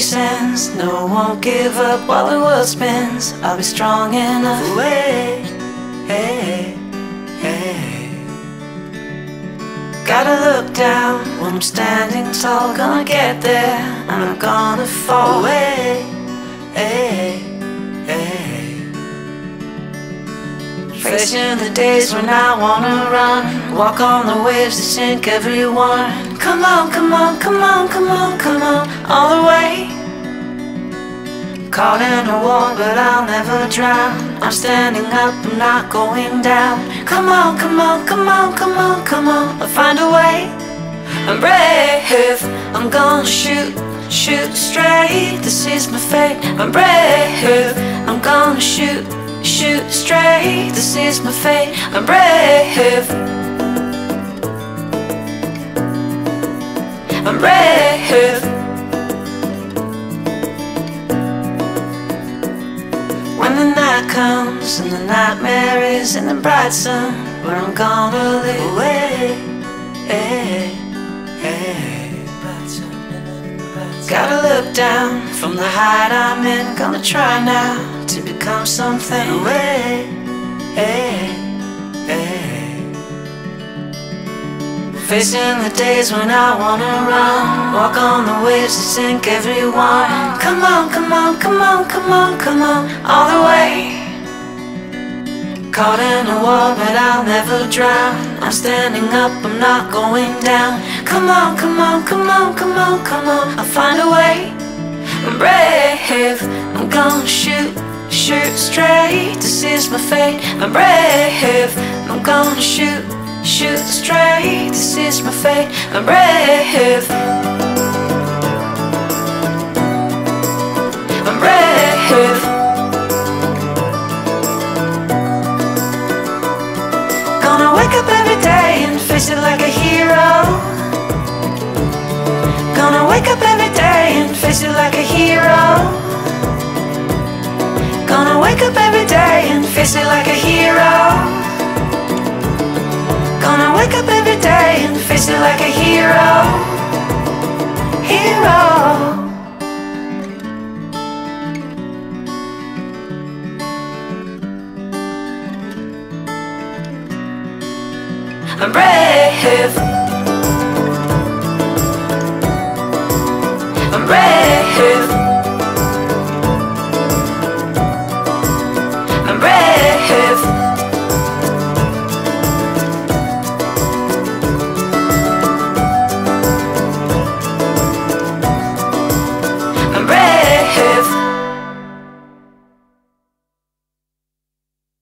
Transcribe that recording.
No, I won't give up while the world spins. I'll be strong enough. Hey, hey, hey. Gotta look down when I'm standing tall. Gonna get there, I'm not gonna fall. Hey, hey. Facing the days when I wanna run Walk on the waves that sink everyone. Come on, come on, come on, come on, come on All the way. Caught in a war but I'll never drown. I'm standing up, I'm not going down. Come on, come on, come on, come on, come on I'll find a way. I'm brave, I'm gonna shoot, shoot straight. This is my fate. I'm brave, I'm gonna shoot shoot straight. This is my fate. I'm brave. I'm brave. When the night comes and the nightmare is in the bright sun, where I'm gonna live. Down from the height I'm in. Gonna try now to become something away. Hey, hey. Facing the days when I wanna run, walk on the waves to sink everyone. Come on, come on, come on, come on, come on, all the way. Caught in a war, but I'll never drown. I'm standing up, I'm not going down. Come on, come on, come on, come on, come on, I'll find a way. I'm brave, I'm gonna shoot shoot straight. This is my fate. I'm brave. I'm gonna shoot, shoot straight. This is my fate. I'm brave. It like a hero. Gonna wake up every day and face it like a hero. Gonna wake up every day and face it like a hero. Hero. I'm brave